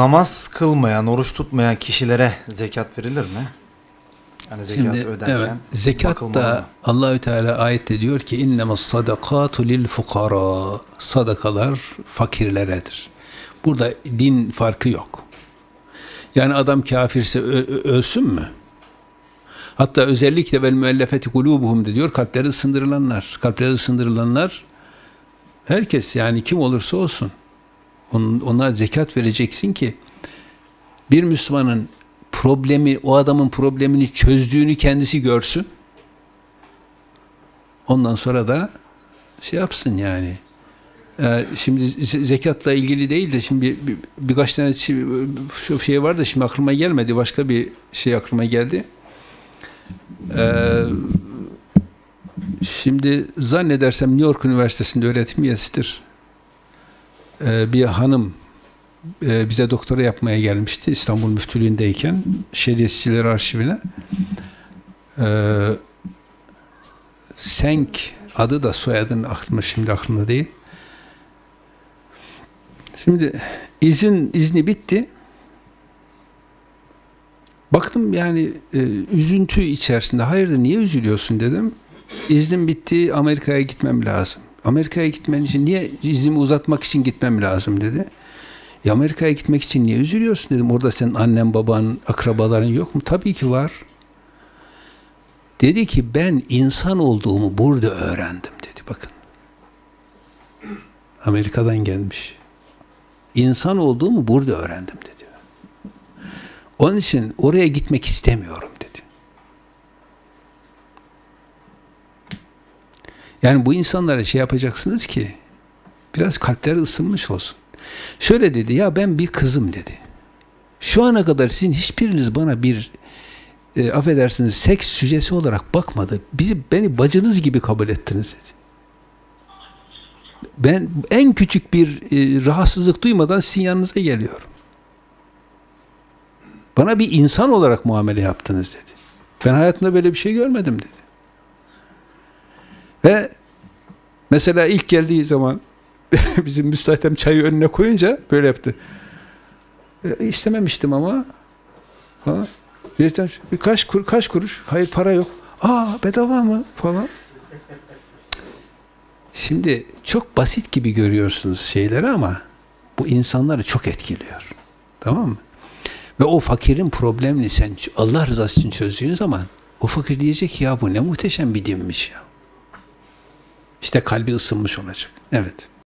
Namaz kılmayan, oruç tutmayan kişilere zekat verilir mi? Yani zekat Şimdi öderken evet, zekat da? Allahü Teala ayette diyor ki innemas sadakatu lil fukara. Sadakalar fakirleredir. Burada din farkı yok. Yani adam kafirse ölsün mü? Hatta özellikle vel müellefeti kulubuhum de diyor kalpleri ısındırılanlar. Kalpleri ısındırılanlar herkes yani kim olursa olsun ona zekat vereceksin ki bir Müslümanın problemi, o adamın problemini çözdüğünü kendisi görsün. Ondan sonra da şey yapsın yani. Ee, şimdi ze- zekatla ilgili değil de şimdi bir, bir- birkaç tane şey var da şimdi aklıma gelmedi. Başka bir şey aklıma geldi. Ee, şimdi zannedersem New York Üniversitesi'nde öğretim üyesidir. Ee, bir hanım e, bize doktora yapmaya gelmişti İstanbul Müftülüğü'ndeyken Şeriatçiler Arşivine. Ee, Senk adı da soyadının aklıma şimdi aklımda değil. Şimdi izin izni bitti. Baktım yani e, üzüntü içerisinde. Hayırdır niye üzülüyorsun dedim. İznim bitti. Amerika'ya gitmem lazım. Amerika'ya gitmen için niye iznimi uzatmak için gitmem lazım dedi. Ya Amerika'ya gitmek için niye üzülüyorsun dedim. Orada senin annen, baban, akrabaların yok mu? Tabii ki var. Dedi ki ben insan olduğumu burada öğrendim dedi. Bakın. Amerika'dan gelmiş. İnsan olduğumu burada öğrendim dedi. Onun için oraya gitmek istemiyorum dedi. Yani bu insanlara şey yapacaksınız ki biraz kalpleri ısınmış olsun. Şöyle dedi ya ben bir kızım dedi. Şu ana kadar sizin hiçbiriniz bana bir e, affedersiniz seks sücesi olarak bakmadı. Bizi beni bacınız gibi kabul ettiniz dedi. Ben en küçük bir e, rahatsızlık duymadan sizin yanınıza geliyorum. Bana bir insan olarak muamele yaptınız dedi. Ben hayatımda böyle bir şey görmedim dedi. Ve mesela ilk geldiği zaman bizim müstahdem çayı önüne koyunca böyle yaptı. E, istememiştim ama falan. Birden birkaç kur, kaç kuruş? Hayır para yok. Aa bedava mı? Falan. Şimdi çok basit gibi görüyorsunuz şeyleri ama bu insanları çok etkiliyor. Tamam mı? Ve o fakirin problemini sen Allah rızası için çözdüğün zaman o fakir diyecek ki ya bu ne muhteşem bir dinmiş ya. İşte kalbi ısınmış olacak. Evet.